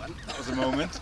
That was a moment.